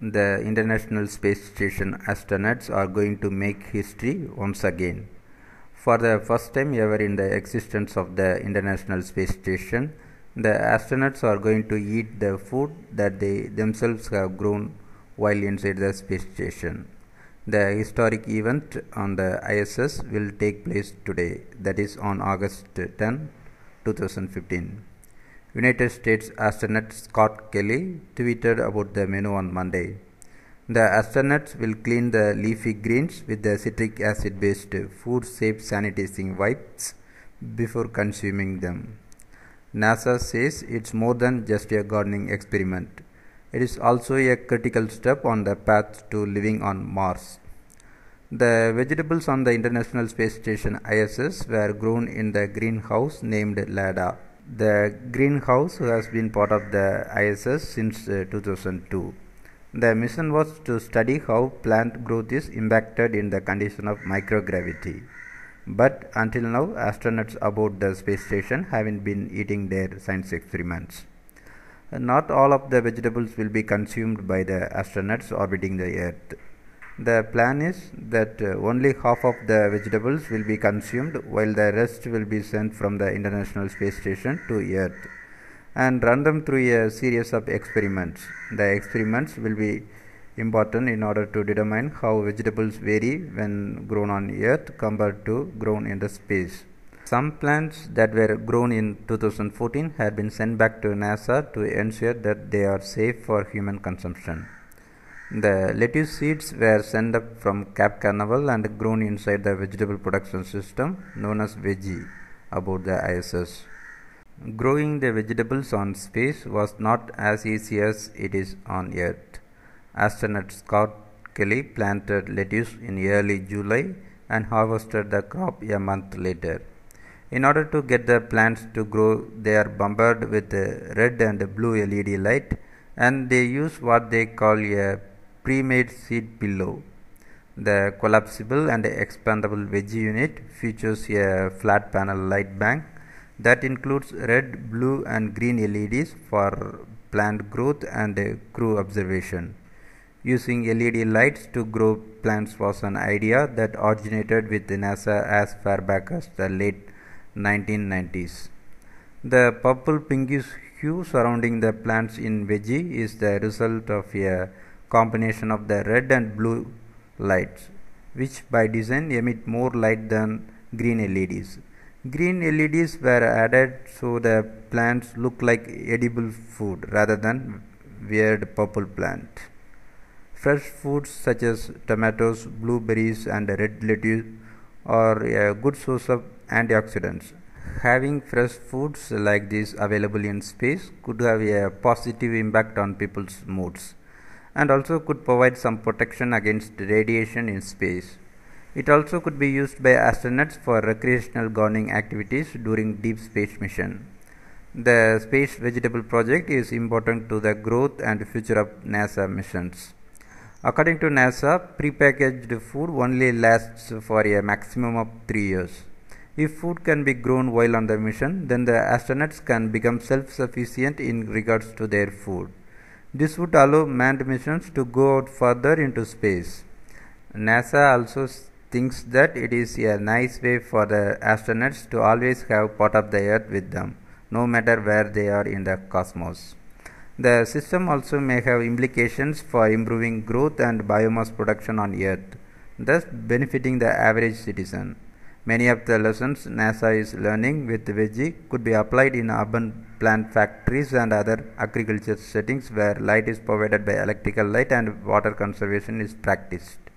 the International Space Station astronauts are going to make history once again. For the first time ever in the existence of the International Space Station, the astronauts are going to eat the food that they themselves have grown while inside the space station. The historic event on the ISS will take place today, that is on August 10, 2015. United States astronaut Scott Kelly tweeted about the menu on Monday. The astronauts will clean the leafy greens with the citric acid based food safe sanitizing wipes before consuming them. NASA says it's more than just a gardening experiment. It is also a critical step on the path to living on Mars. The vegetables on the International Space Station ISS were grown in the greenhouse named LADA. The greenhouse has been part of the ISS since uh, 2002. The mission was to study how plant growth is impacted in the condition of microgravity. But until now, astronauts aboard the space station haven't been eating their science experiments. Not all of the vegetables will be consumed by the astronauts orbiting the Earth. The plan is that uh, only half of the vegetables will be consumed while the rest will be sent from the International Space Station to Earth and run them through a series of experiments. The experiments will be important in order to determine how vegetables vary when grown on Earth compared to grown in the space. Some plants that were grown in 2014 have been sent back to NASA to ensure that they are safe for human consumption. The lettuce seeds were sent up from Cape Canaveral and grown inside the vegetable production system known as Veggie aboard the ISS. Growing the vegetables on space was not as easy as it is on Earth. Astronaut Scott Kelly planted lettuce in early July and harvested the crop a month later. In order to get the plants to grow, they are bombarded with red and blue LED light and they use what they call a pre-made seed pillow. The collapsible and expandable veggie unit features a flat panel light bank that includes red, blue and green LEDs for plant growth and crew observation. Using LED lights to grow plants was an idea that originated with NASA as far back as the late 1990s. The purple pinkish hue surrounding the plants in veggie is the result of a combination of the red and blue lights, which by design emit more light than green LEDs. Green LEDs were added so the plants look like edible food rather than weird purple plant. Fresh foods such as tomatoes, blueberries, and red lettuce are a good source of antioxidants. Having fresh foods like this available in space could have a positive impact on people's moods and also could provide some protection against radiation in space. It also could be used by astronauts for recreational gardening activities during deep space mission. The Space Vegetable Project is important to the growth and future of NASA missions. According to NASA, prepackaged food only lasts for a maximum of 3 years. If food can be grown while on the mission, then the astronauts can become self sufficient in regards to their food. This would allow manned missions to go out further into space. NASA also thinks that it is a nice way for the astronauts to always have part of the Earth with them, no matter where they are in the cosmos. The system also may have implications for improving growth and biomass production on Earth, thus benefiting the average citizen. Many of the lessons NASA is learning with Veggie could be applied in urban plant factories and other agriculture settings where light is provided by electrical light and water conservation is practiced.